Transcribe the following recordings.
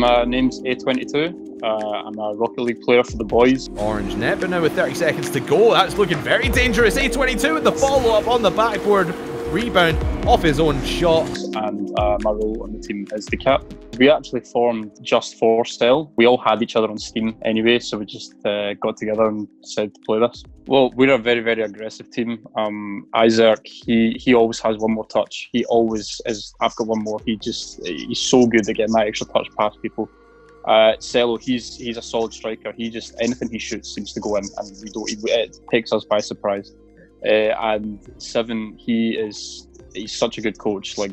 My name's A22. Uh, I'm a Rocket League player for the Bhoys. Orange net, but now with 30 seconds to go, that's looking very dangerous. A22 with the follow up on the backboard rebound off his own shot. And uh, my role on the team is the cap. We actually formed just for SEL. We all had each other on Steam anyway, so we just uh, got together and said to play this. Well, we're a very, very aggressive team. Um, Isaac, he he always has one more touch. He always is. I've got one more. He just he's so good at getting that extra touch past people. Uh, Cello, he's he's a solid striker. He just anything he shoots seems to go in, and we don't. It takes us by surprise. Uh, and Seven, he is he's such a good coach. Like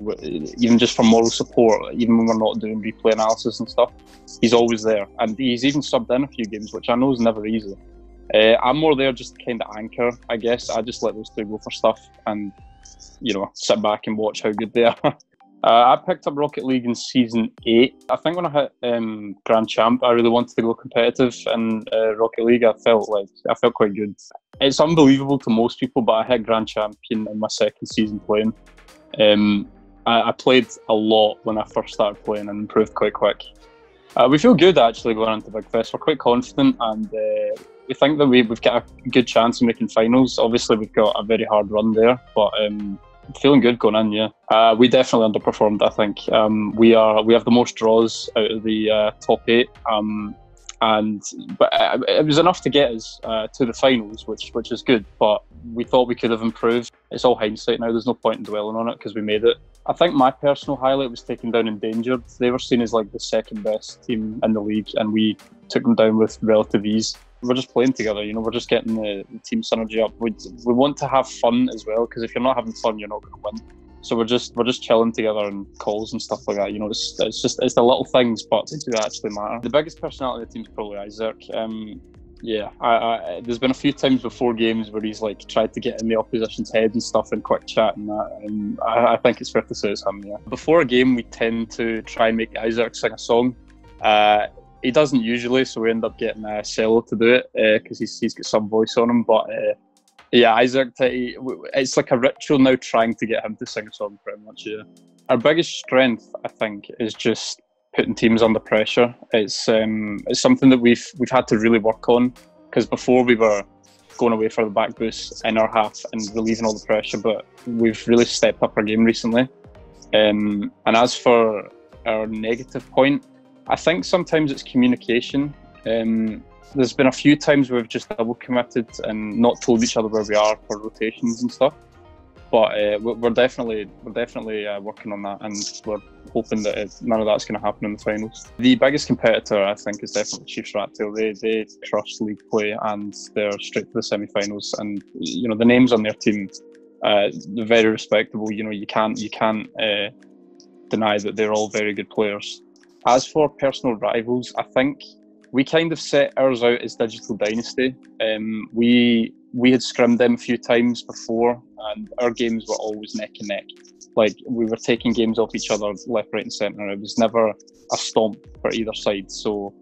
even just for moral support, even when we're not doing replay analysis and stuff, he's always there. And he's even subbed in a few games, which I know is never easy. Uh, I'm more there just kind of anchor, I guess. I just let those two go for stuff and you know sit back and watch how good they are. uh, I picked up Rocket League in season eight. I think when I hit um, Grand Champ, I really wanted to go competitive, and uh, Rocket League, I felt like I felt quite good it's unbelievable to most people, but I hit Grand Champion in my second season playing. Um, I, I, played a lot when I first started playing and improved quite quick. Uh, we feel good actually going into BIGFest. We're quite confident and uh, we think that we, have got a good chance of making finals. Obviously, we've got a very hard run there, but um, feeling good going in. Yeah, uh, we definitely underperformed. I think um, we are we have the most draws out of the uh, top eight. Um, and but uh, it was enough to get us uh, to the finals, which which is good. But we thought we could have improved. It's all hindsight now. There's no point in dwelling on it because we made it. I think my personal highlight was taking down Endangered. They were seen as like the second best team in the league, and we took them down with relative ease. We're just playing together, you know. We're just getting the, the team synergy up. We we want to have fun as well because if you're not having fun, you're not going to win. So we're just we're just chilling together and calls and stuff like that. You know, it's, it's just it's the little things, but they do actually matter. The biggest personality of the team is probably Isaac. Um, yeah, I, I, there's been a few times before games where he's like tried to get in the opposition's head and stuff in quick chat and that, and I, I think it's fair to say it's him. Yeah. Before a game, we tend to try and make Isaac sing a song. Uh, he doesn't usually, so we end up getting a uh, Cello to do it because uh, he's, he's got some voice on him. But uh, yeah, Isaac, it's like a ritual now trying to get him to sing a song pretty much, yeah. Our biggest strength, I think, is just putting teams under pressure. It's um, it's something that we've we've had to really work on because before we were going away for the back boost in our half and relieving all the pressure, but we've really stepped up our game recently. Um, and as for our negative point, I think sometimes it's communication. Um, there's been a few times we've just double committed and not told each other where we are for rotations and stuff. But uh, we're definitely we're definitely uh, working on that, and we're hoping that it, none of that's going to happen in the finals. The biggest competitor, I think, is definitely Chiefs Rat-Tail. They they crush league play and they're straight to the semi-finals. And you know the names on their team, uh, they're very respectable. You know you can't you can't uh, deny that they're all very good players. As for personal rivals, I think we kind of set ours out as Digital Dynasty. Um, we we had scrimmed them a few times before, and our games were always neck and neck. Like we were taking games off each other left, right, and centre. It was never a stomp for either side. So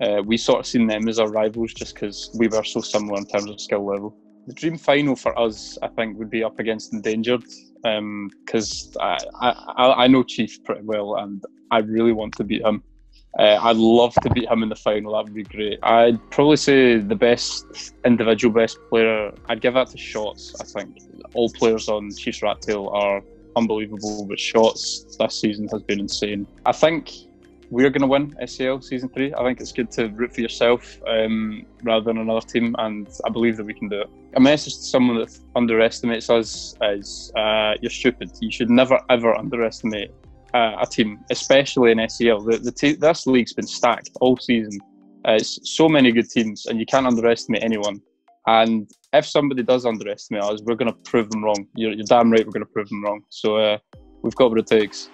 uh, we sort of seen them as our rivals just because we were so similar in terms of skill level. The dream final for us, I think, would be up against Endangered because um, I, I I know Chief pretty well, and I really want to beat him. Uh, I'd love to beat him in the final. That would be great. I'd probably say the best individual best player. I'd give that to Shots. I think all players on Chiefs Rat-Tail are unbelievable, but Shots this season has been insane. I think we're going to win SEL season three. I think it's good to root for yourself um, rather than another team, and I believe that we can do it. A message to someone that underestimates us is uh, you're stupid. You should never ever underestimate uh, a team, especially in SEL. The, the te- this league's been stacked all season. Uh, it's so many good teams, and you can't underestimate anyone. And if somebody does underestimate us, we're going to prove them wrong. You're, you're damn right we're going to prove them wrong. So uh, we've got what it takes.